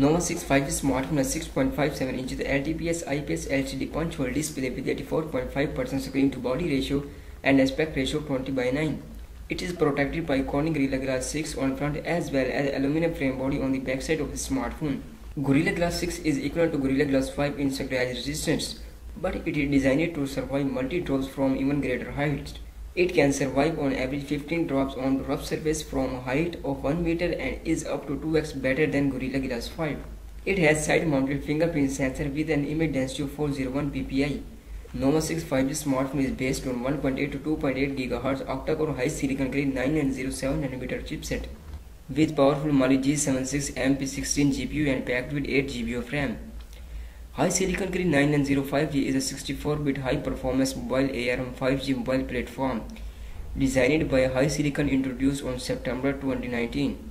Nova 6 5G smartphone has 6.57 inches LTPS IPS LCD punch hole display with 84.5% screen to body ratio and aspect ratio 20 by 9. It is protected by Corning Gorilla Glass 6 on front as well as aluminum frame body on the backside of the smartphone. Gorilla Glass 6 is equivalent to Gorilla Glass 5 in scratch resistance, but it is designed to survive multi-drops from even greater heights. It can survive on average 15 drops on rough surface from a height of 1 meter and is up to 2x better than Gorilla Glass 5. It has side-mounted fingerprint sensor with an image density of 401 ppi. Nova 6 5G smartphone is based on 1.8 to 2.8 GHz octa-core HiSilicon grade 907 nm chipset with powerful Mali G76 MP16 GPU and packed with 8 GB of RAM. HiSilicon Kirin 9905G is a 64-bit high-performance mobile ARM 5G mobile platform designed by HiSilicon introduced on September 2019.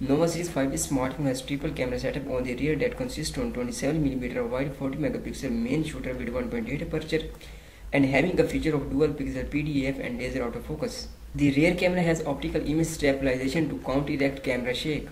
Nova Series 5G smartphone has triple camera setup on the rear that consists on 27mm wide 40MP main shooter with 1.8 aperture and having a feature of dual pixel PDAF and laser autofocus. The rear camera has optical image stabilization to counteract camera shake.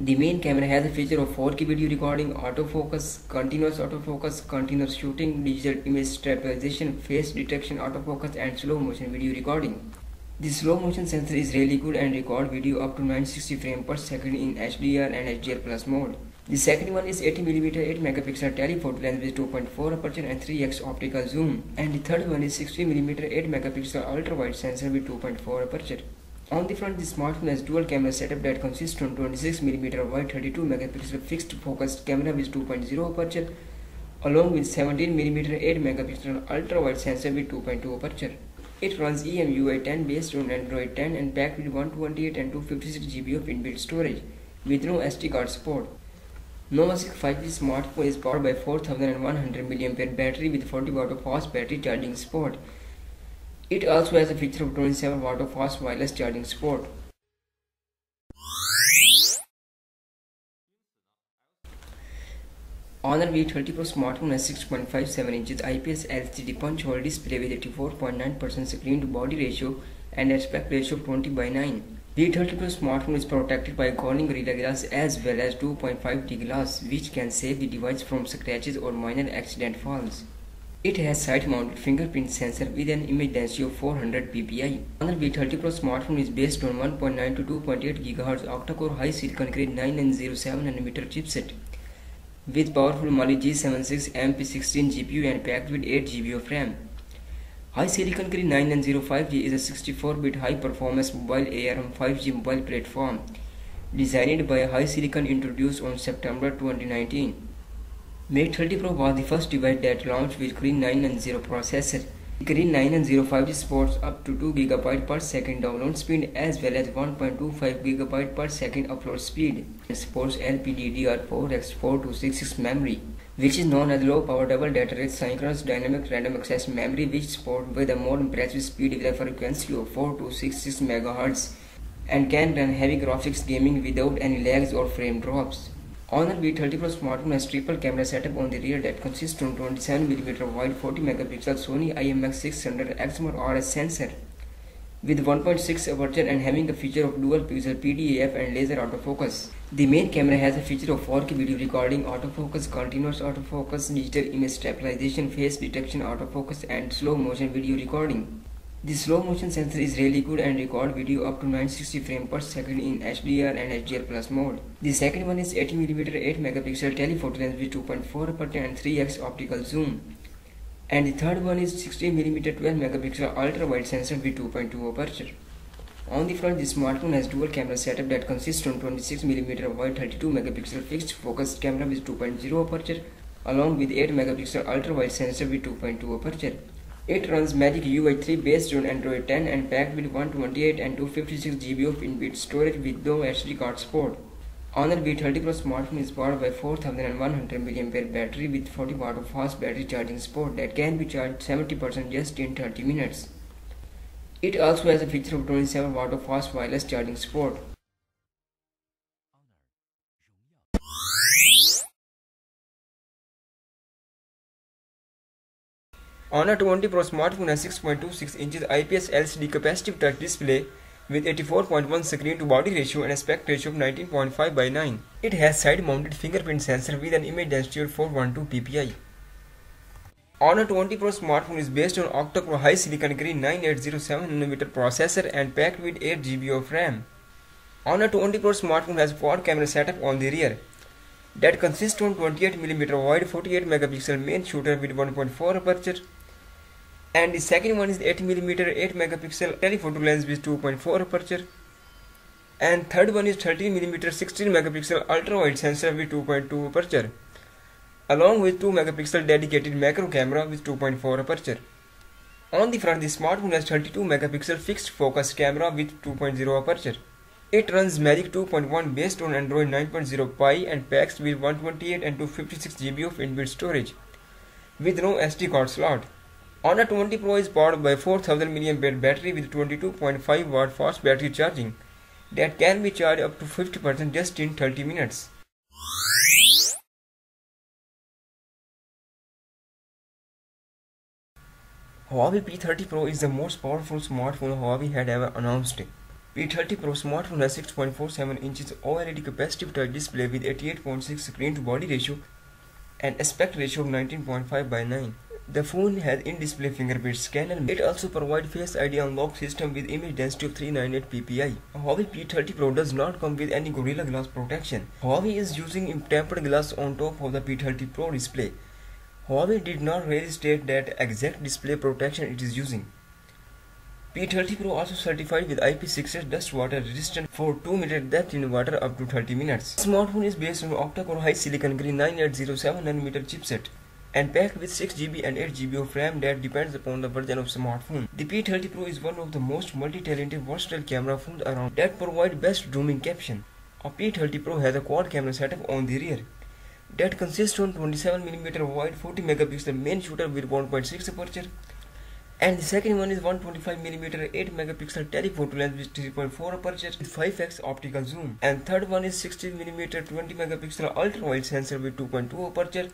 The main camera has a feature of 4K video recording, autofocus, continuous autofocus, continuous shooting, digital image stabilization, face detection autofocus and slow motion video recording. The slow motion sensor is really good and record video up to 960 frames per second in HDR and HDR plus mode. The second one is 80mm 8MP telephoto lens with 2.4 aperture and 3x optical zoom and the third one is 60mm 8MP ultra wide sensor with 2.4 aperture. On the front, the smartphone has dual camera setup that consists of 26mm wide 32 megapixel fixed focus camera with 2.0 aperture along with 17mm 8 megapixel ultra wide sensor with 2.2 aperture. It runs EMUI 10 based on Android 10 and packed with 128 and 256 GB of inbuilt storage with no SD card support. Nova 6 5G smartphone is powered by 4100 mAh battery with 40 watt of fast battery charging support. It also has a feature of 27 watt of fast wireless charging support. Honor V30 Pro smartphone has 6.57 inches IPS LCD punch hole display with 84.9% screen to body ratio and aspect ratio of 20 by 9. V30 Pro smartphone is protected by Corning Gorilla Glass as well as 2.5D glass which can save the device from scratches or minor accident falls. It has side-mounted fingerprint sensor with an image density of 400 ppi. Honor V30 Pro smartphone is based on 1.9 to 2.8 GHz octa-core HiSilicon grade 9907 nm chipset with powerful Mali G76 MP16 GPU and packed with 8 GB of RAM. HiSilicon Kirin 9905G is a 64-bit high-performance mobile ARM 5G mobile platform designed by HiSilicon introduced on September 2019. Mate 30 Pro was the first device that launched with Kirin 990 processor. The Kirin 905G supports up to 2 GB per second download speed as well as 1.25 GB per second upload speed. It supports LPDDR4X4266 memory, which is known as low power double data rate synchronous dynamic random access memory which supports with a more impressive speed with a frequency of 4266 MHz and can run heavy graphics gaming without any lags or frame drops. Honor V30 Pro smartphone has triple camera setup on the rear that consists of 27mm wide 40 megapixel Sony IMX600 Exmor RS sensor with 1.6 aperture and having a feature of dual pixel PDAF and laser autofocus. The main camera has a feature of 4K video recording, autofocus, continuous autofocus, digital image stabilization, face detection autofocus and slow motion video recording. The slow motion sensor is really good and record video up to 960 frames per second in HDR and HDR plus mode. The second one is 80mm 8 megapixel telephoto lens with 2.4 aperture and 3x optical zoom. And the third one is 16mm 12 megapixel ultra wide sensor with 2.2 aperture. On the front, the smartphone has dual camera setup that consists of 26mm wide 32 megapixel fixed focus camera with 2.0 aperture along with 8 megapixel ultra wide sensor with 2.2 aperture. It runs Magic UI 3 based on Android 10 and packed with 128 and 256 GB of inbuilt storage with no SD card support. Honor V30 Pro smartphone is powered by 4100 mAh battery with 40 watt of fast battery charging support that can be charged 70% just in 30 minutes. It also has a feature of 27 watt of fast wireless charging support. Honor 20 Pro smartphone has 6.26 inches IPS LCD capacitive touch display with 84.1 screen to body ratio and aspect ratio of 19.5 by 9. It has side mounted fingerprint sensor with an image density of 412 ppi. Honor 20 Pro smartphone is based on octa-core HiSilicon Kirin 9807nm processor and packed with 8GB of RAM. Honor 20 Pro smartphone has quad camera setup on the rear that consists of 28mm wide 48 megapixel main shooter with 1.4 aperture and the second one is 8mm 8 megapixel telephoto lens with 2.4 aperture and third one is 13mm 16 megapixel ultra wide sensor with 2.2 aperture along with 2 megapixel dedicated macro camera with 2.4 aperture. On the front, the smartphone has 32 megapixel fixed focus camera with 2.0 aperture. It runs Magic 2.1 based on Android 9.0 Pie and packs with 128 and 256 GB of inbuilt storage with no SD card slot. Honor 20 Pro is powered by 4000 mAh battery with 22.5 watt fast battery charging that can be charged up to 50% just in 30 minutes. Huawei P30 Pro is the most powerful smartphone Huawei had ever announced. P30 Pro smartphone has 6.47 inches OLED capacitive touch display with 88.6 screen to body ratio and aspect ratio of 19.5 by 9. The phone has in-display fingerprint scanner. It also provides Face ID unlock system with image density of 398 ppi. Huawei P30 Pro does not come with any Gorilla Glass protection. Huawei is using tempered glass on top of the P30 Pro display. Huawei did not really state that exact display protection it is using. P30 Pro also certified with IP68 dust water resistant for 2 meter depth in water up to 30 minutes. The smartphone is based on octa-core HiSilicon Kirin 9807 nanometer chipset and packed with 6GB and 8GB of RAM that depends upon the version of smartphone. The P30 Pro is one of the most multi-talented versatile camera phones around that provide best zooming caption. A P30 Pro has a quad camera setup on the rear that consists of 27mm wide 40 megapixel main shooter with 1.6 aperture and the second one is 125mm 8 megapixel telephoto lens with 3.4 aperture with 5x optical zoom and third one is 16mm 20 megapixel ultra wide sensor with 2.2 aperture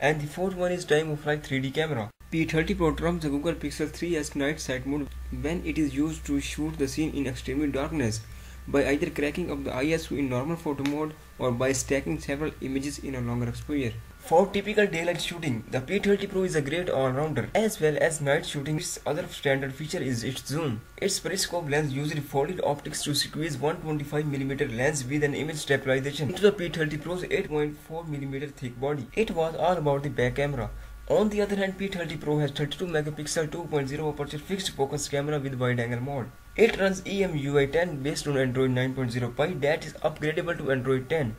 and the fourth one is time of flight 3D camera. P30 Pro trumps the Google Pixel 3's night sight mode when it is used to shoot the scene in extreme darkness by either cracking up the ISO in normal photo mode or by stacking several images in a longer exposure. For typical daylight shooting, the P30 Pro is a great all-rounder. As well as night shooting, its other standard feature is its zoom. Its periscope lens uses folded optics to squeeze 125mm lens with an image stabilization into the P30 Pro's 8.4mm thick body. It was all about the back camera. On the other hand, P30 Pro has 32 megapixel 2.0 aperture fixed focus camera with wide angle mode. It runs EMUI 10 based on Android 9.0 Pie that is upgradable to Android 10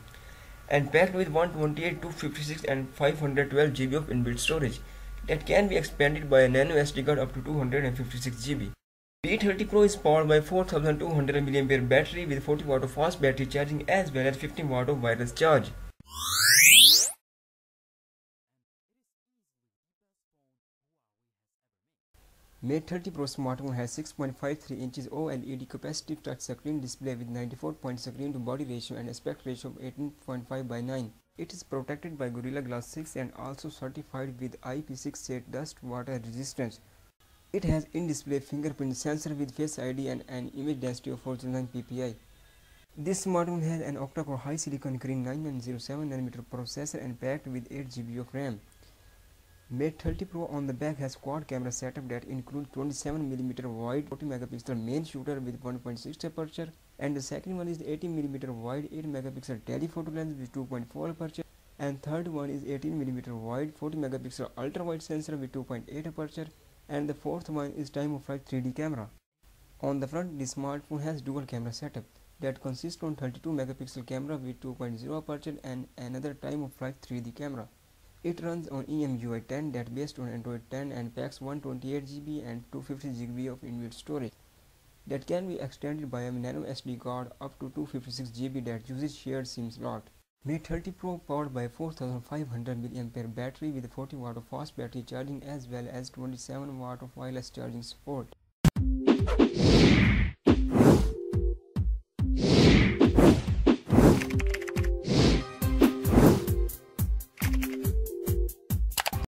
and packed with 128, 256 and 512 GB of inbuilt storage that can be expanded by a nano SD card up to 256 GB. P30 Pro is powered by 4200 mAh battery with 40 watt of fast battery charging as well as 15 watt of wireless charge. Mate 30 Pro smartphone has 6.53 inches OLED capacitive touchscreen display with 94 point screen to body ratio and aspect ratio of 18.5 by 9. It is protected by Gorilla Glass 6 and also certified with IP68 dust water resistance. It has in-display fingerprint sensor with Face ID and an image density of 409 ppi. This smartphone has an octa-core HiSilicon Kirin 9907nm processor and packed with 8GB of RAM. Mate 30 Pro on the back has quad camera setup that includes 27mm wide 40MP main shooter with 1.6 aperture and the second one is 18mm wide 8MP telephoto lens with 2.4 aperture and third one is 18mm wide 40MP ultra wide sensor with 2.8 aperture and the fourth one is time of flight 3D camera. On the front the smartphone has dual camera setup that consists of 32 megapixel camera with 2.0 aperture and another time of flight 3D camera. It runs on EMUI 10 that based on Android 10 and packs 128GB and 250GB of inbuilt storage that can be extended by a nano SD card up to 256GB that uses shared SIM slot. Mate 30 Pro powered by 4500 mAh battery with 40 watt of fast battery charging as well as 27 watt of wireless charging support.